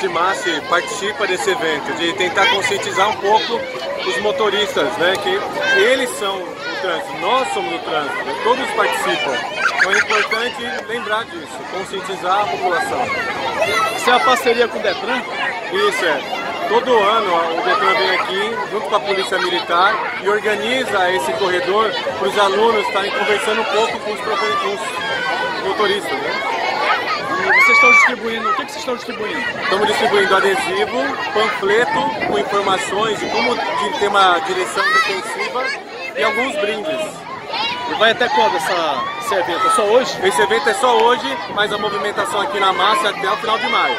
Timace participa desse evento, de tentar conscientizar um pouco os motoristas, né? Que eles são o trânsito, nós somos o trânsito, todos participam. Então é importante lembrar disso, conscientizar a população. Isso é uma parceria com o Detran? Isso é. Todo ano o Detran vem aqui, junto com a Polícia Militar, e organiza esse corredor para os alunos estarem conversando um pouco com os, com os motoristas. Né? Vocês estão distribuindo, o que, que vocês estão distribuindo? Estamos distribuindo adesivo, panfleto com informações de como de ter uma direção defensiva e alguns brindes. E vai até quando essa, esse evento? É só hoje? Esse evento é só hoje, mas a movimentação aqui na massa é até o final de maio.